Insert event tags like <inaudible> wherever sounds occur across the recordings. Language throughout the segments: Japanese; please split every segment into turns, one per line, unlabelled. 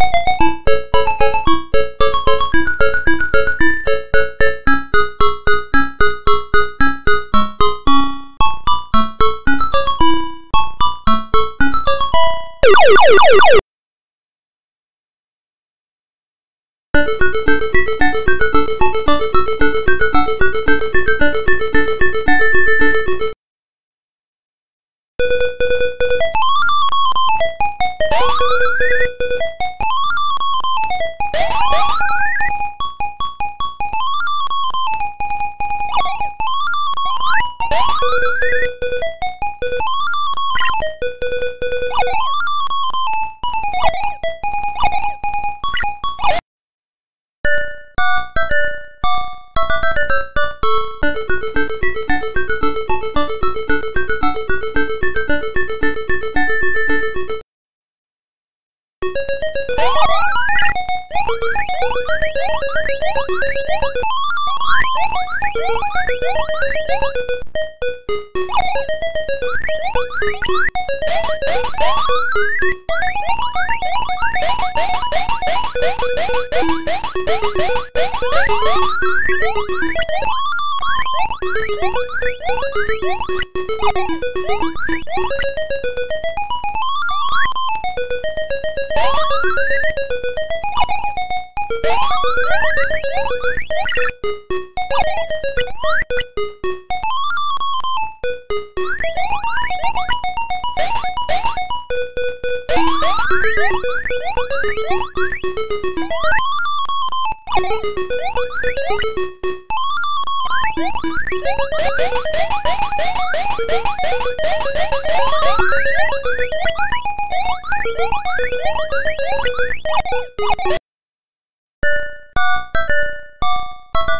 Thank you. Thank you.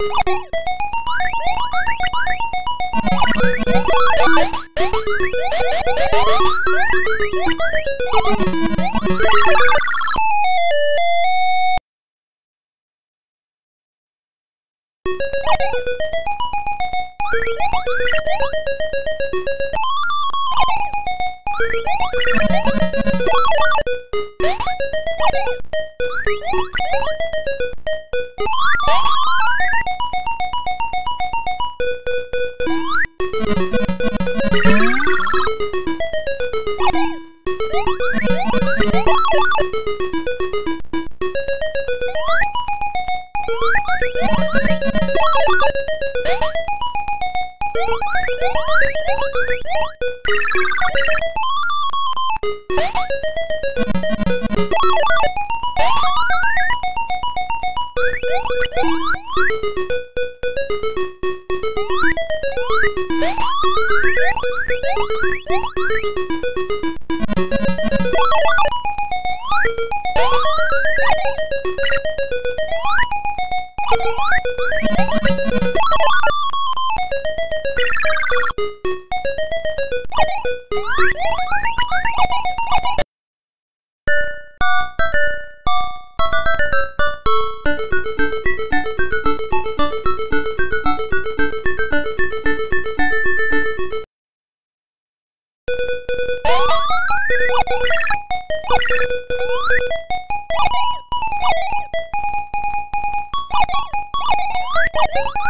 you Thank you. Bye.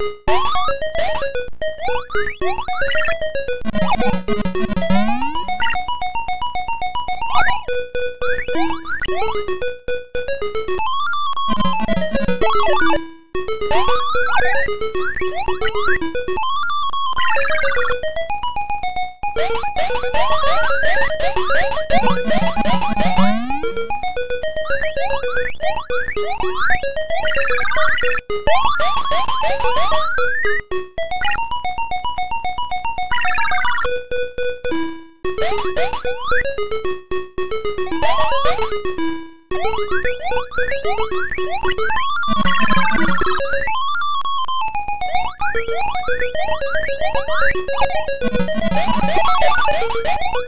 you Thank <laughs> you.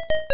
you